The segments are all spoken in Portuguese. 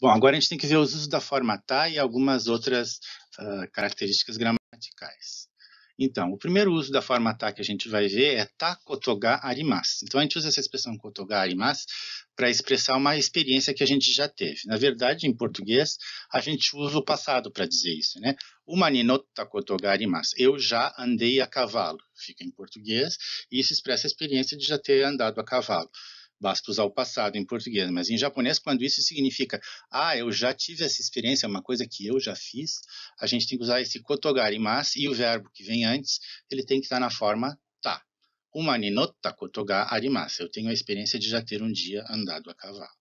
Bom, agora a gente tem que ver os usos da forma tá e algumas outras uh, características gramaticais. Então, o primeiro uso da forma tá que a gente vai ver é ta kotoga arimasu. Então, a gente usa essa expressão kotoga arimasu para expressar uma experiência que a gente já teve. Na verdade, em português, a gente usa o passado para dizer isso, né? Uma ni notta kotoga arimasu. Eu já andei a cavalo. Fica em português, e isso expressa a experiência de já ter andado a cavalo. Basta usar o passado em português, mas em japonês, quando isso significa, ah, eu já tive essa experiência, é uma coisa que eu já fiz, a gente tem que usar esse kotogari mas e o verbo que vem antes, ele tem que estar na forma tá. Uma ni notta kotoga arimasu. Eu tenho a experiência de já ter um dia andado a cavalo.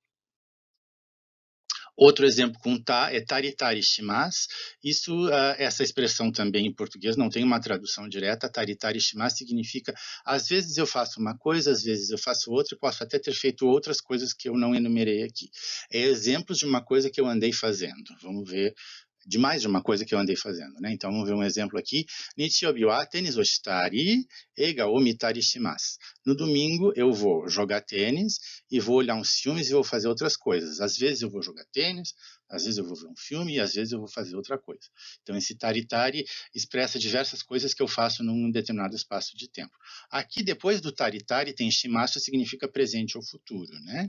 Outro exemplo com tá é taritari shimas. Isso, uh, essa expressão também em português não tem uma tradução direta. Taritari shimas significa às vezes eu faço uma coisa, às vezes eu faço outra, posso até ter feito outras coisas que eu não enumerei aqui. É exemplos de uma coisa que eu andei fazendo. Vamos ver de mais de uma coisa que eu andei fazendo, né? Então, vamos ver um exemplo aqui. Nichiyobi wa tênis ega o. No domingo, eu vou jogar tênis e vou olhar uns filmes e vou fazer outras coisas. Às vezes eu vou jogar tênis, às vezes eu vou ver um filme e às vezes eu vou fazer outra coisa. Então, esse taritari expressa diversas coisas que eu faço num determinado espaço de tempo. Aqui, depois do taritari, tem shimasu, significa presente ou futuro, né?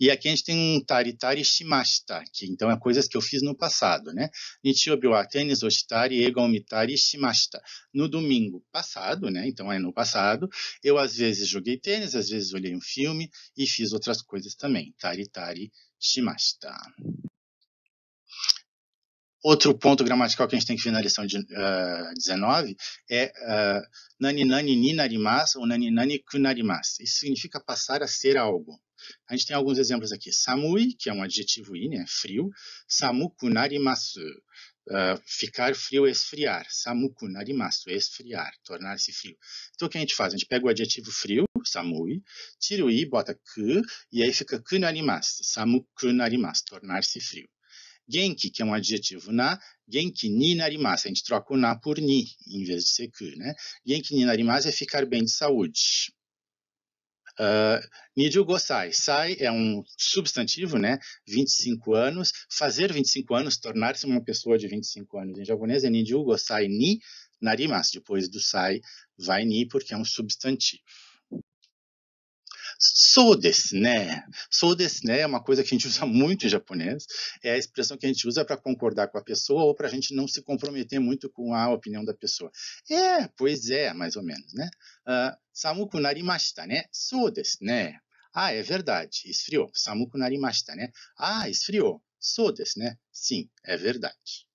E aqui a gente tem um taritari shimashita, que então é coisas que eu fiz no passado, né? Nichiobi wa tenis oshitari ega omitari shimashita. No domingo passado, né? Então é no passado, eu às vezes joguei tênis, às vezes olhei um filme e fiz outras coisas também. Taritari shimashita. Outro ponto gramatical que a gente tem que ver na lição de, uh, 19 é uh, nani nani ni narimasu ou nani nani kunarimasu. Isso significa passar a ser algo. A gente tem alguns exemplos aqui. Samui, que é um adjetivo i, né, frio. Samuku narimasu, uh, ficar frio, esfriar. Samuku narimasu, esfriar, tornar-se frio. Então, o que a gente faz? A gente pega o adjetivo frio, samui, tira o i, bota ku, e aí fica ku narimasu. Samuku narimasu, tornar-se frio. Genki, que é um adjetivo na, genki ni narimasu. A gente troca o na por ni, em vez de ser ku, né? Genki ni narimasu é ficar bem de saúde. Uh, Gosai. Sai é um substantivo, né? 25 anos. Fazer 25 anos, tornar-se uma pessoa de 25 anos. Em japonês é Nidio Gosai ni narimasu. Depois do sai, vai ni, porque é um substantivo. So desu né? So desu né é uma coisa que a gente usa muito em japonês. É a expressão que a gente usa para concordar com a pessoa ou para a gente não se comprometer muito com a opinião da pessoa. É, pois é, mais ou menos, né? Uh, samuku narimashita, né? So desu né? Ah, é verdade, esfriou. Samuku narimashita, né? Ah, esfriou. So desu né? Sim, é verdade.